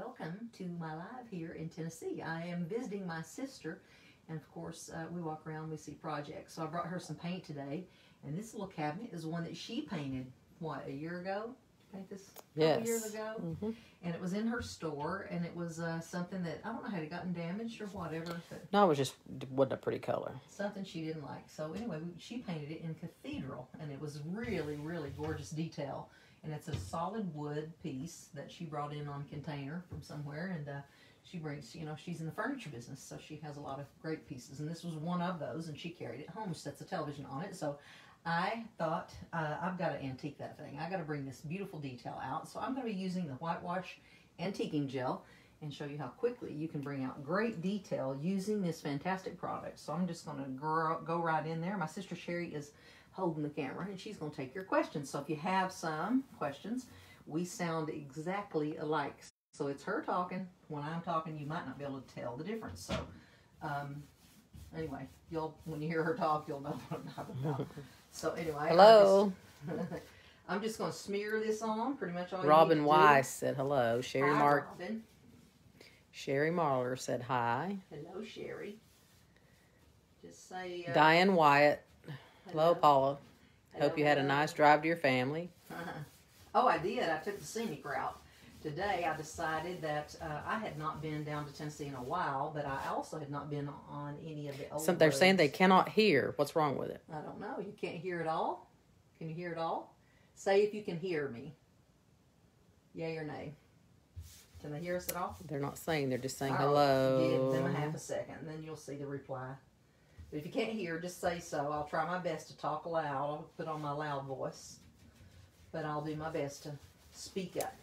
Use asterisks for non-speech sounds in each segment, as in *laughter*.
welcome to my live here in Tennessee. I am visiting my sister, and of course, uh, we walk around, we see projects. So I brought her some paint today, and this little cabinet is one that she painted, what, a year ago? Paint this Yes. years ago? hmm And it was in her store, and it was uh, something that, I don't know, had it gotten damaged or whatever, No, it was just wasn't a pretty color. something she didn't like. So anyway, she painted it in cathedral, and it was really, really gorgeous detail. And it's a solid wood piece that she brought in on container from somewhere, and uh, she brings, you know, she's in the furniture business, so she has a lot of great pieces. And this was one of those, and she carried it home. She sets a television on it, so. I thought uh, I've got to antique that thing. I got to bring this beautiful detail out. So I'm going to be using the whitewash antiquing gel and show you how quickly you can bring out great detail using this fantastic product. So I'm just going to go right in there. My sister Sherry is holding the camera and she's going to take your questions. So if you have some questions, we sound exactly alike. So it's her talking. When I'm talking, you might not be able to tell the difference. So um, anyway, you'll when you hear her talk, you'll know *laughs* what I'm talking about. So anyway, I'm Hello, just- *laughs* I'm just going to smear this on pretty much all you Robin to do. Weiss said hello. Sherry Hi, Mark, Robin. Sherry Marler said hi. Hello, Sherry. Just say. Uh, Diane Wyatt, hello Paula. Hello, Hope you had a nice drive to your family. *laughs* oh, I did. I took the scenic route. Today, I decided that uh, I had not been down to Tennessee in a while, but I also had not been on any of the old. So they're saying they cannot hear. What's wrong with it? I don't know. You can't hear it all. Can you hear it all? Say if you can hear me. Yay or nay? Can they hear us at all? They're not saying. They're just saying I'll hello. Give them a half a second, and then you'll see the reply. But if you can't hear, just say so. I'll try my best to talk loud. I'll put on my loud voice, but I'll do my best to speak up.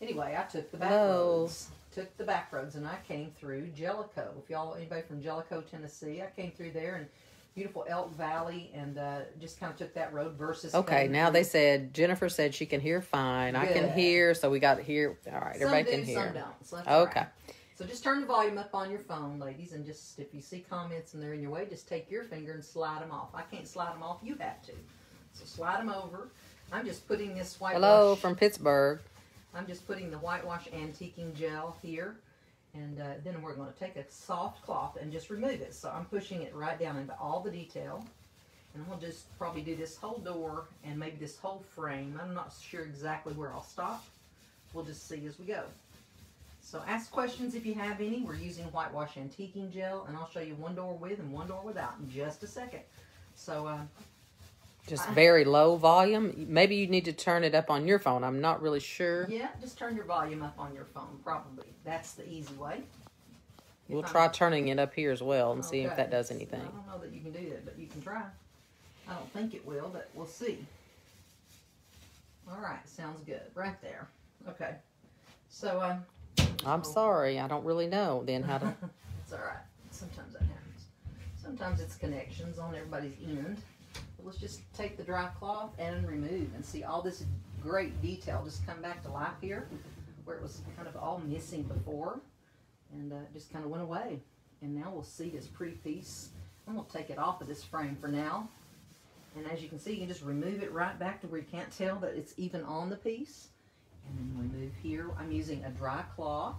Anyway, I took the back roads. Took the back roads, and I came through Jellico. If y'all, anybody from Jellico, Tennessee, I came through there and beautiful Elk Valley, and uh, just kind of took that road versus. Okay, now they said Jennifer said she can hear fine. I can hear, so we got to hear. All right, Some everybody do, can some hear. don't. So Okay. right. So just turn the volume up on your phone, ladies, and just if you see comments and they're in your way, just take your finger and slide them off. I can't slide them off. You have to. So slide them over. I'm just putting this whitewash. Hello from Pittsburgh. I'm just putting the whitewash antiquing gel here, and uh, then we're going to take a soft cloth and just remove it. So I'm pushing it right down into all the detail, and I'm going to just probably do this whole door and maybe this whole frame. I'm not sure exactly where I'll stop. We'll just see as we go. So ask questions if you have any. We're using whitewash antiquing gel, and I'll show you one door with and one door without in just a second. So uh, Just I- very low volume. Maybe you need to turn it up on your phone. I'm not really sure. yeah, just turn your volume up on your phone. Probably that's the easy way. We'll If I'm- try turning it up here as well and see if that does anything. I don't know that you can do that, but you can try. I don't think it will, but we'll see. All right, sounds good. Right there. Okay. So, um, I'm oh, sorry, I don't really know then how to. *laughs* it's all right. Sometimes that happens. Sometimes it's connections on everybody's end. But let's just take the dry cloth and remove and see all this great detail just come back to life here, where it was kind of all missing before, and uh, just kind of went away. And now we'll see this pretty piece. I'm gonna take it off of this frame for now. And as you can see, you can just remove it right back to where you can't tell that it's even on the piece. And then remove here. I'm using a dry cloth.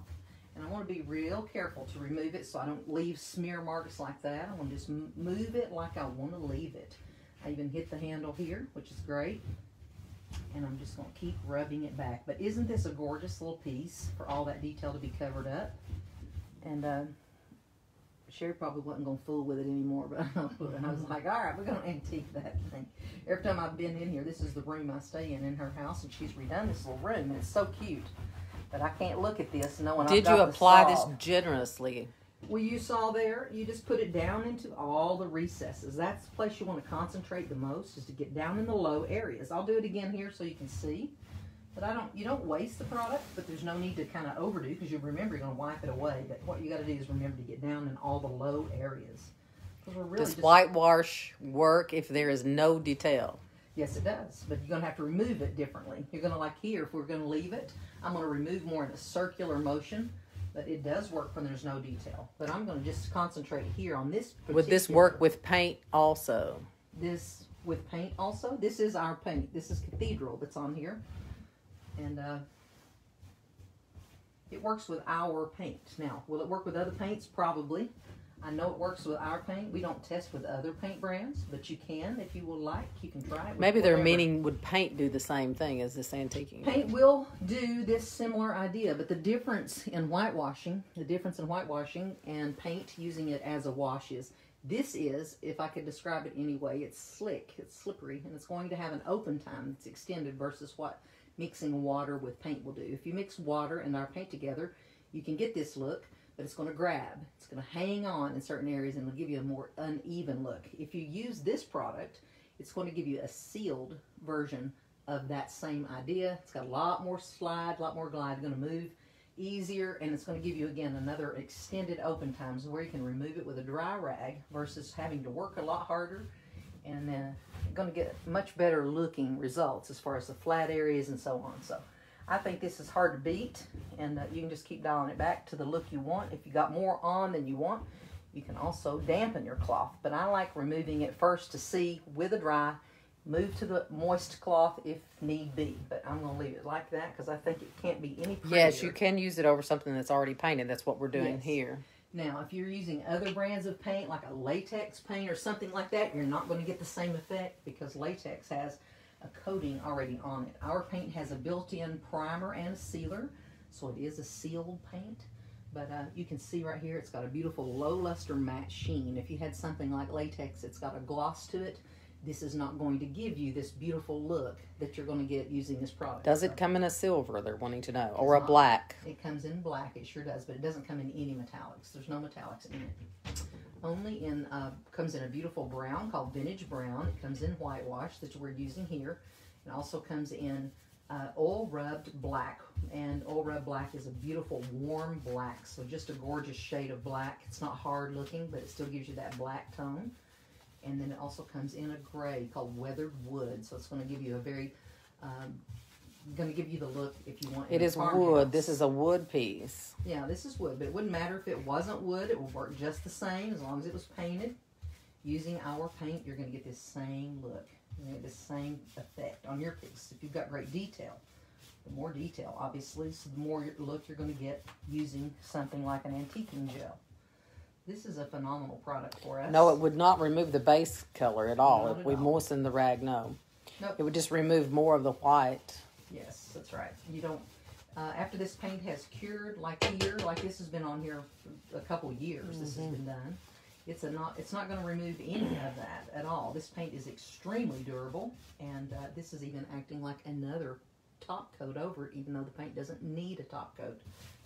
And I want to be real careful to remove it so I don't leave smear marks like that. I want to just move it like I want to leave it. I even hit the handle here, which is great. And I'm just going to keep rubbing it back. But isn't this a gorgeous little piece for all that detail to be covered up? And uh, Sherry probably wasn't going to fool with it anymore, *laughs* but I was like, all right, we're going to antique that thing. Every time I've been in here, this is the room I stay in in her house, and she's redone this little room, and it's so cute. But I can't look at this knowing Did you apply this generously? Well, you saw there, you just put it down into all the recesses. That's the place you want to concentrate the most, is to get down in the low areas. I'll do it again here so you can see. But I don't, you don't waste the product, but there's no need to kind of overdo because you remember you're going to wipe it away. But what you got to do is remember to get down in all the low areas. Because we're really Does just, whitewash work if there is no detail? Yes, it does. But you're going to have to remove it differently. You're going to like here, if we're going to leave it, I'm going to remove more in a circular motion. But it does work when there's no detail. But I'm going to just concentrate here on this. Would this work with paint also? this with paint also. This is our paint. This is Cathedral that's on here. And uh, It works with our paint. Now, will it work with other paints? Probably. I know it works with our paint. We don't test with other paint brands, but you can if you would like. You can try it. Maybe they're meaning would paint do the same thing as this antiquing? Paint will do this similar idea, but the difference in whitewashing, the difference in whitewashing and paint using it as a wash is this is, if I could describe it anyway, it's slick, it's slippery, and it's going to have an open time that's extended versus what mixing water with paint will do. If you mix water and our paint together, you can get this look, but it's going to grab. It's going to hang on in certain areas and it'll give you a more uneven look. If you use this product, it's going to give you a sealed version of that same idea. It's got a lot more slide, a lot more glide, going to move easier, and it's going to give you again another extended open times where you can remove it with a dry rag versus having to work a lot harder and uh, going to get much better looking results as far as the flat areas and so on. So I think this is hard to beat, and uh, you can just keep dialing it back to the look you want. If you got more on than you want, you can also dampen your cloth. But I like removing it first to see with a dry. Move to the moist cloth if need be, but I'm going to leave it like that because I think it can't be any prettier. Yes, you can use it over something that's already painted. That's what we're doing Yes. here. Now, if you're using other brands of paint, like a latex paint or something like that, you're not going to get the same effect because latex has a coating already on it. Our paint has a built-in primer and a sealer, so it is a sealed paint. But uh, you can see right here, it's got a beautiful low luster matte sheen. If you had something like latex, it's got a gloss to it. This is not going to give you this beautiful look that you're going to get using this product. Does it come in a silver? They're wanting to know, or a not. black. it comes in black, it sure does, but it doesn't come in any metallics. There's no metallics in it. Only in, uh, comes in a beautiful brown called vintage brown. It comes in whitewash that we're using here. It also comes in uh, oil rubbed black. And oil rubbed black is a beautiful warm black. So just a gorgeous shade of black. It's not hard looking, but it still gives you that black tone. And then it also comes in a gray called weathered wood. So it's going to give you a very, um, going to give you the look if you want. It is wood. This is a wood piece. Yeah, this is wood, but it wouldn't matter if it wasn't wood. It would work just the same as long as it was painted. Using our paint, you're going to get this same look. To get the same effect on your piece. If you've got great detail, the more detail, obviously, so the more look you're going to get using something like an antiquing gel. This is a phenomenal product for us. No, it would not remove the base color at all. Not if at we all. moisten the rag, no. Nope. It would just remove more of the white. Yes, that's right. You don't. Uh, after this paint has cured, like here, like this has been on here for a couple years. This has been done. It's a not. It's not going to remove any of that at all. This paint is extremely durable, and uh, this is even acting like another top coat over it, even though the paint doesn't need a top coat.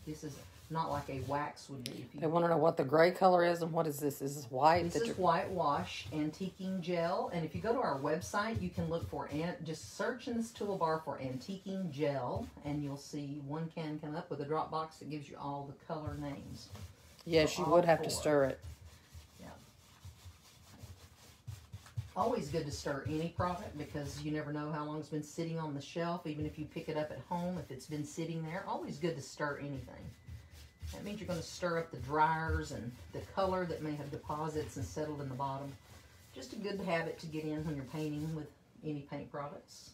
This is not like a wax would be. If you They want to know what the gray color is and what is this? Is this white? this is whitewash antiquing gel, and if you go to our website, you can look for an, just search in this toolbar for antiquing gel, and you'll see one can come up with a drop box that gives you all the color names. yes, you would have to stir it. Always good to stir any product because you never know how long it's been sitting on the shelf. Even if you pick it up at home, if it's been sitting there, always good to stir anything. That means you're going to stir up the dryers and the color that may have deposits and settled in the bottom. Just a good habit to get in when you're painting with any paint products.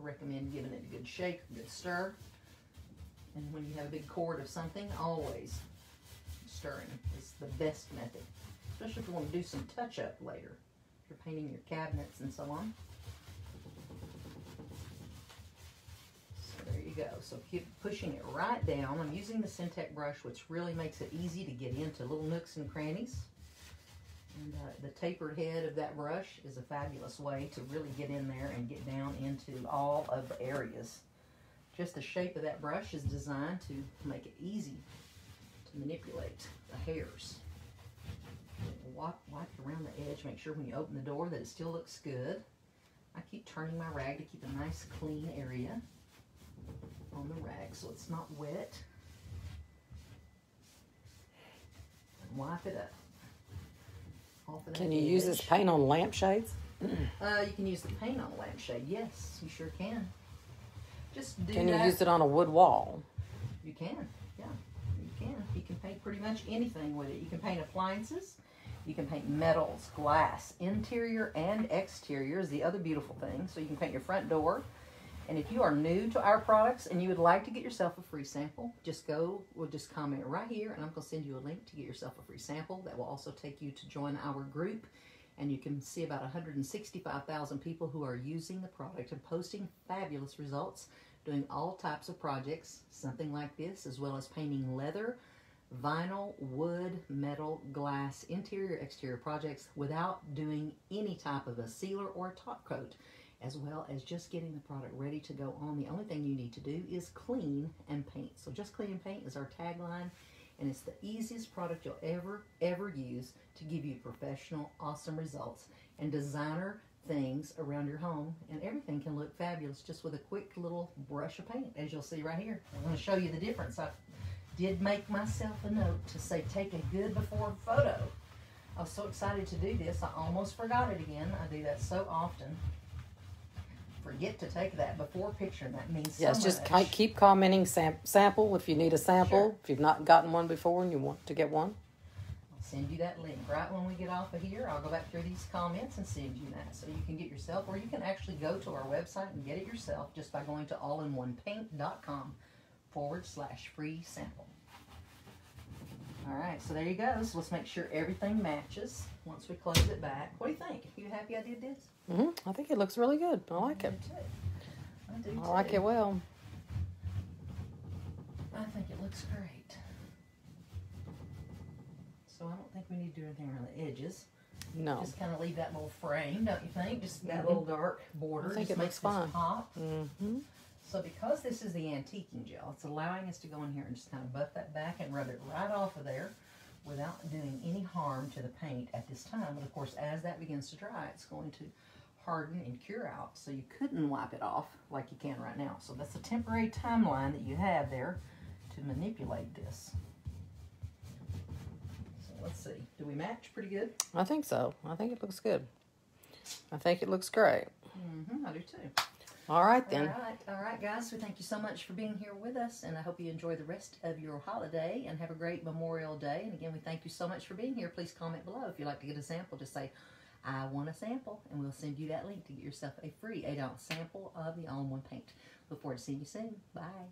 I recommend giving it a good shake, a good stir. And when you have a big cord of something, always stirring is the best method. Especially if you want to do some touch up later. Painting your cabinets and so on. So there you go. So keep pushing it right down. I'm using the Syntec brush, which really makes it easy to get into little nooks and crannies. And uh, the tapered head of that brush is a fabulous way to really get in there and get down into all of the areas. Just the shape of that brush is designed to make it easy to manipulate the hairs. Wipe, wipe it around the edge, make sure when you open the door that it still looks good. I keep turning my rag to keep a nice clean area on the rag so it's not wet. And wipe it up. Of Can that you use this paint on lampshades? Uh, you can use the paint on a lampshade. Yes, you sure can. Just do Can you use it on a wood wall? You can, yeah, you can. You can paint pretty much anything with it. You can paint appliances. You can paint metals, glass, interior and exterior is the other beautiful thing. So you can paint your front door And if you are new to our products and you would like to get yourself a free sample, just go, we'll just comment right here, and I'm going to send you a link to get yourself a free sample. That will also take you to join our group, and you can see about 165,000 people who are using the product and posting fabulous results, doing all types of projects, something like this, as well as painting leather, vinyl, wood, metal, glass, interior, exterior projects without doing any type of a sealer or a top coat as well as just getting the product ready to go on. The only thing you need to do is clean and paint. So just clean and paint is our tagline and it's the easiest product you'll ever, ever use to give you professional, awesome results and designer things around your home and everything can look fabulous just with a quick little brush of paint as you'll see right here. I'm going to show you the difference. I did make myself a note to say take a good before photo. I was so excited to do this I almost forgot it again. I do that so often forget to take that before picture, and that means so Yes, just much. keep commenting sam- sample if you need a sample. Sure. If you've not gotten one before and you want to get one. I'll send you that link right when we get off of here. I'll go back through these comments and send you that, so you can get yourself, or you can actually go to our website and get it yourself just by going to allinonepaint.com forward slash free sample. All right, so there you go. So let's make sure everything matches once we close it back. What do you think? You happy I did this? Mm -hmm. I think it looks really good. I like I it. do too. I do I like it well. I think it looks great. So I don't think we need to do anything around the edges. No. Just kind of leave that little frame, don't you think? Just that Mhm. little dark border. I think it makes looks fine. pop. hmm So because this is the antiquing gel, it's allowing us to go in here and just kind of buff that back and rub it right off of there without doing any harm to the paint at this time. But of course, as that begins to dry, it's going to harden and cure out. So you couldn't wipe it off like you can right now. So that's a temporary timeline that you have there to manipulate this. So let's see. Do we match pretty good? I think so. I think it looks good. I think it looks great. Mm-hmm, I do too. All right then. right, all right, guys. We thank you so much for being here with us, and I hope you enjoy the rest of your holiday and have a great Memorial Day. And again, we thank you so much for being here. Please comment below if you'd like to get a sample. Just say, "I want a sample," and we'll send you that link to get yourself a free eight ounce sample of the all-in-one paint. Look forward to seeing you soon. Bye.